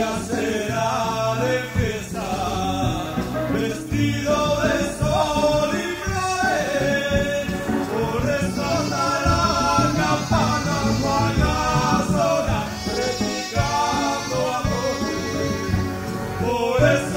La será de fiesta, vestido de sol y frae, por eso estará la campana, paga sola, predicando a dormir, por eso.